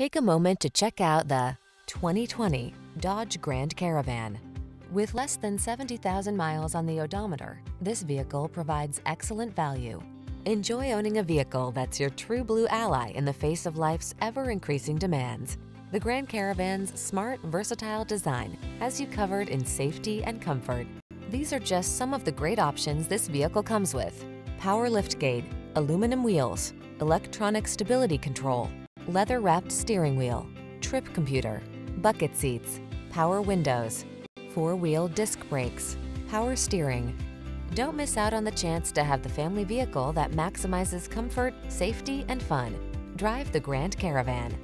Take a moment to check out the 2020 Dodge Grand Caravan. With less than 70,000 miles on the odometer, this vehicle provides excellent value. Enjoy owning a vehicle that's your true blue ally in the face of life's ever-increasing demands. The Grand Caravan's smart, versatile design has you covered in safety and comfort. These are just some of the great options this vehicle comes with. Power liftgate, aluminum wheels, electronic stability control, leather-wrapped steering wheel, trip computer, bucket seats, power windows, four-wheel disc brakes, power steering. Don't miss out on the chance to have the family vehicle that maximizes comfort, safety, and fun. Drive the Grand Caravan.